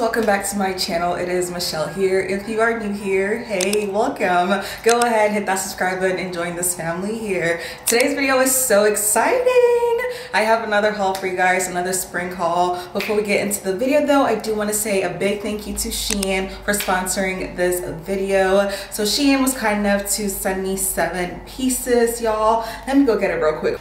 welcome back to my channel. It is Michele here. If you are new here, hey, welcome. Go ahead, hit that subscribe button and join this family here. Today's video is so exciting. I have another haul for you guys, another spring haul. Before we get into the video though, I do want to say a big thank you to Shein for sponsoring this video. So Shein was kind enough to send me seven pieces, y'all. Let me go get it real quick.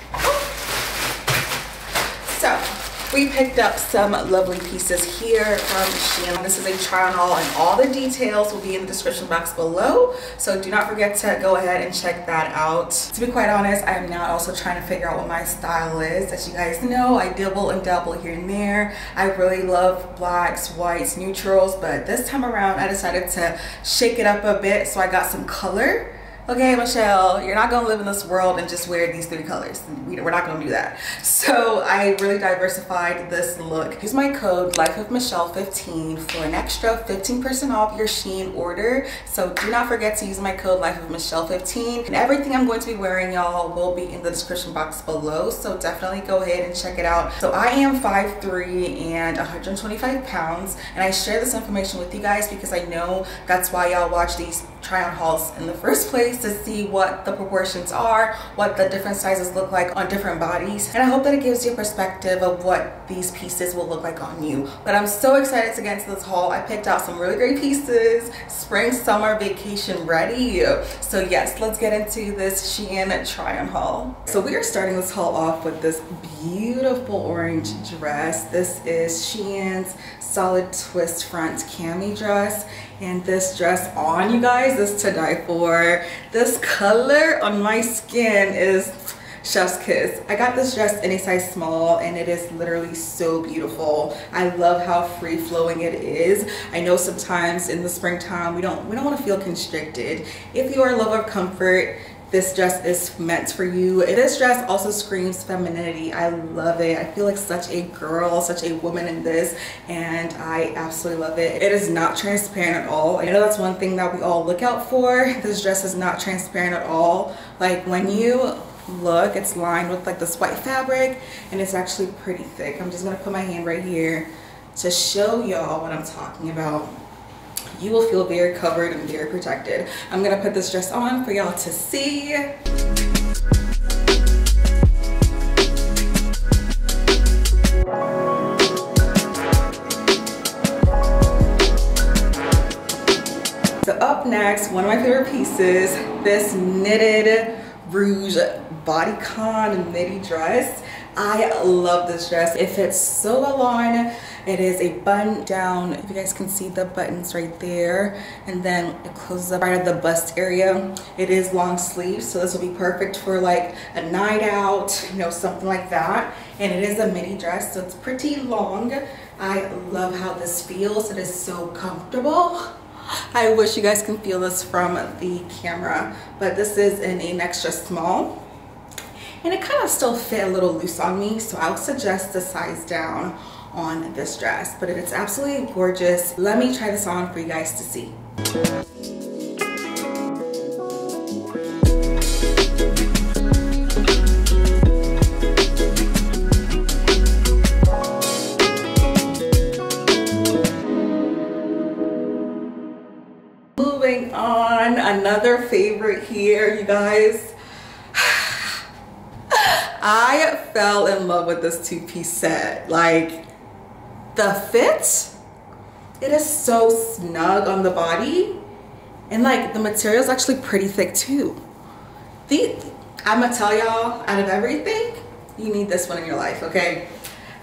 We picked up some lovely pieces here from Shein. This is a try on and all the details will be in the description box below. So do not forget to go ahead and check that out. To be quite honest, I am now also trying to figure out what my style is. As you guys know, I dibble and double here and there. I really love blacks, whites, neutrals, but this time around I decided to shake it up a bit. So I got some color okay, Michele, you're not gonna live in this world and just wear these three colors. We're not gonna do that. So I really diversified this look. Use my code Life of Michele 15 for an extra 15% off your Shein order. So do not forget to use my code Life of Michele 15. And everything I'm going to be wearing, y'all, will be in the description box below. So definitely go ahead and check it out. So I am 5'3 and 125 pounds, and I share this information with you guys because I know that's why y'all watch these try on hauls in the first place to see what the proportions are, what the different sizes look like on different bodies. And I hope that it gives you a perspective of what these pieces will look like on you. But I'm so excited to get into this haul. I picked out some really great pieces, spring, summer, vacation ready. So yes, let's get into this Shein try on haul. So we are starting this haul off with this beautiful orange dress. This is Shein's solid twist front cami dress and this dress on you guys is to die for. This color on my skin is chef's kiss. I got this dress in a size small and it is literally so beautiful. I love how free flowing it is. I know sometimes in the springtime we don't we don't want to feel constricted. If you are a lover of comfort this dress is meant for you. This dress also screams femininity. I love it. I feel like such a girl, such a woman in this, and I absolutely love it. It is not transparent at all. I know that's one thing that we all look out for. This dress is not transparent at all. Like when you look, it's lined with like this white fabric, and it's actually pretty thick. I'm just gonna put my hand right here to show y'all what I'm talking about you will feel very covered and very protected. I'm gonna put this dress on for y'all to see. So up next, one of my favorite pieces, this knitted ruched bodycon midi dress. I love this dress. It fits so well on. It is a button down, if you guys can see the buttons right there. And then it closes up right at the bust area. It is long sleeves, so this will be perfect for like a night out, you know, something like that. And it is a midi dress, so it's pretty long. I love how this feels. It is so comfortable. I wish you guys can feel this from the camera, but this is in an extra small and it kind of still fit a little loose on me so I would suggest the size down on this dress but it's absolutely gorgeous. Let me try this on for you guys to see another favorite here you guys I fell in love with this two-piece set. Like, the fit, it is so snug on the body. And like, the material is actually pretty thick too. The, I'm gonna tell y'all, out of everything, you need this one in your life, okay?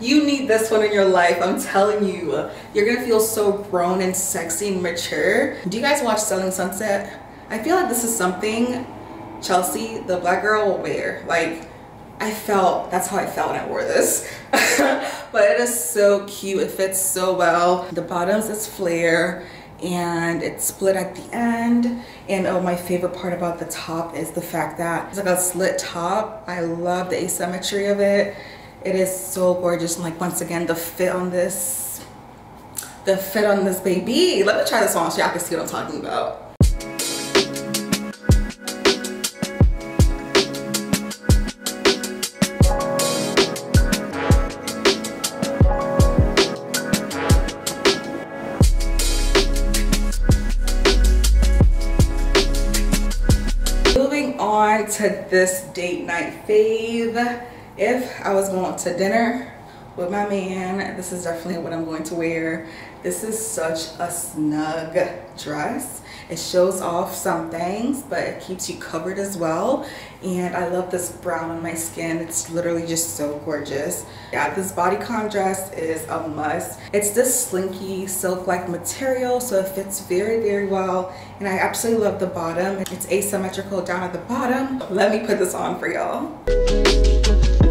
You need this one in your life, I'm telling you. You're gonna feel so grown and sexy and mature. Do you guys watch Selling Sunset? I feel like this is something Chelsea, the black girl, will wear. Like, I felt, that's how I felt when I wore this. but it is so cute, it fits so well. The bottoms is flare and it's split at the end. And oh, my favorite part about the top is the fact that it's like a slit top. I love the asymmetry of it. It is so gorgeous. And like, once again, the fit on this, the fit on this baby. Let me try this on so y'all can see what I'm talking about. To this date night fave. If I was going to dinner with my man, this is definitely what I'm going to wear. This is such a snug dress. It shows off some things, but it keeps you covered as well. And I love this brown on my skin. It's literally just so gorgeous. Yeah, this bodycon dress is a must. It's this slinky silk-like material, so it fits very, very well. And I absolutely love the bottom. It's asymmetrical down at the bottom. Let me put this on for y'all.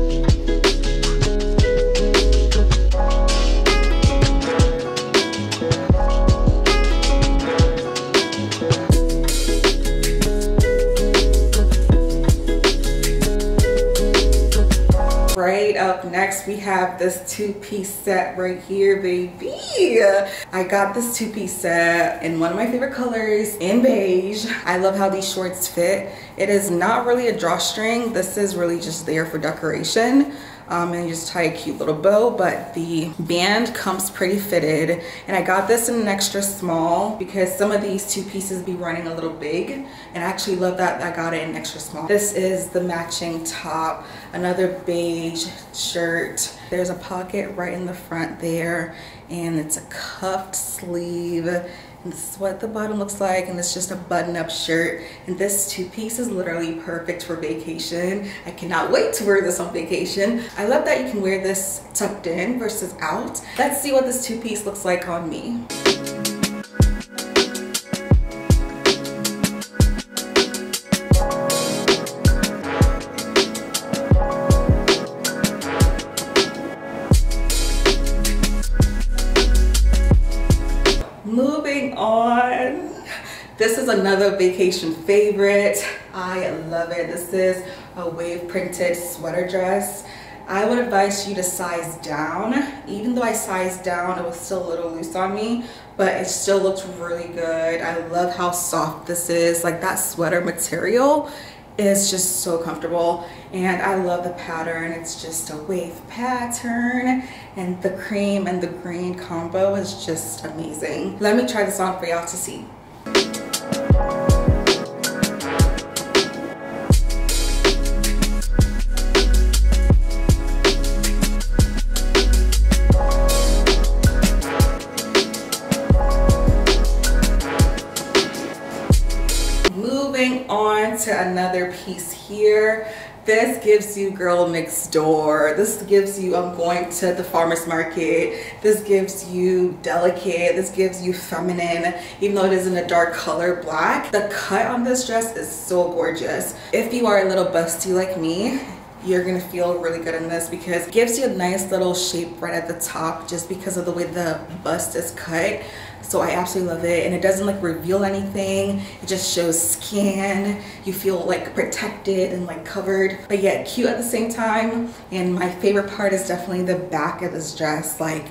Up next we have this two-piece set right here baby. I got this two-piece set in one of my favorite colors in beige. I love how these shorts fit. It is not really a drawstring. This is really just there for decoration um, and you just tie a cute little bow but the band comes pretty fitted and I got this in an extra small because some of these two pieces be running a little big and I actually love that I got it in extra small. This is the matching top, another beige shirt. There's a pocket right in the front there and it's a cuffed sleeve this is what the bottom looks like and it's just a button-up shirt. And this two-piece is literally perfect for vacation. I cannot wait to wear this on vacation. I love that you can wear this tucked in versus out. Let's see what this two-piece looks like on me This is another vacation favorite. I love it. This is a wave printed sweater dress. I would advise you to size down. Even though I sized down, it was still a little loose on me, but it still looks really good. I love how soft this is. Like that sweater material is just so comfortable and I love the pattern. It's just a wave pattern and the cream and the green combo is just amazing. Let me try this on for y'all to see. Piece here. This gives you girl next door. This gives you i'm going to the farmers market. This gives you delicate. This gives you feminine. Even though it is in a dark color black the cut on this dress is so gorgeous. If you are a little busty like me you're gonna feel really good in this because it gives you a nice little shape right at the top just because of the way the bust is cut. So I absolutely love it. And it doesn't like reveal anything. It just shows skin. You feel like protected and like covered. But yet cute at the same time. And my favorite part is definitely the back of this dress. Like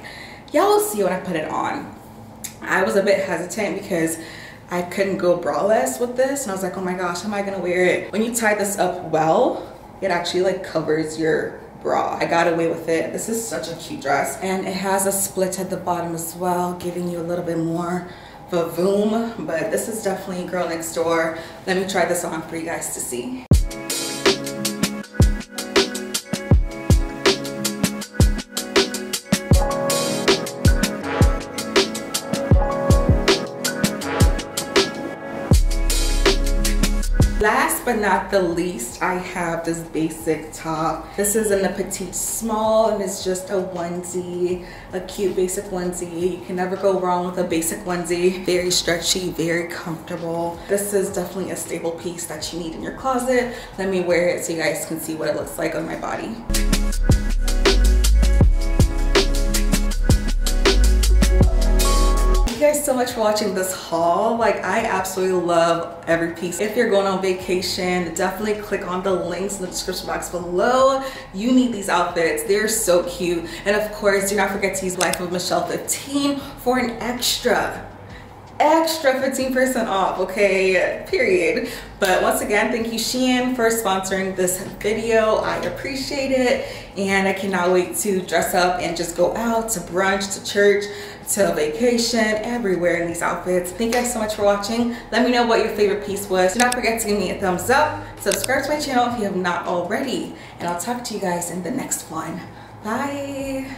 y'all will see when I put it on. I was a bit hesitant because I couldn't go braless with this. And I was like oh my gosh how am I gonna wear it? When you tie this up well it actually like covers your bra. I got away with it. This is such a cute dress. And it has a split at the bottom as well, giving you a little bit more vavoom. But this is definitely girl next door. Let me try this on for you guys to see. Not the least, I have this basic top. This is in the petite small and it's just a onesie, a cute basic onesie. You can never go wrong with a basic onesie. Very stretchy, very comfortable. This is definitely a staple piece that you need in your closet. Let me wear it so you guys can see what it looks like on my body. So much for watching this haul. Like i absolutely love every piece. If you're going on vacation definitely click on the links in the description box below. You need these outfits. They're so cute. And of course do not forget to use life of michele 15 for an extra extra 15% off, okay? Period. But once again, thank you Shein for sponsoring this video. I appreciate it and I cannot wait to dress up and just go out to brunch, to church, to vacation, everywhere in these outfits. Thank you guys so much for watching. Let me know what your favorite piece was. Do not forget to give me a thumbs up. Subscribe to my channel if you have not already. And I'll talk to you guys in the next one. Bye.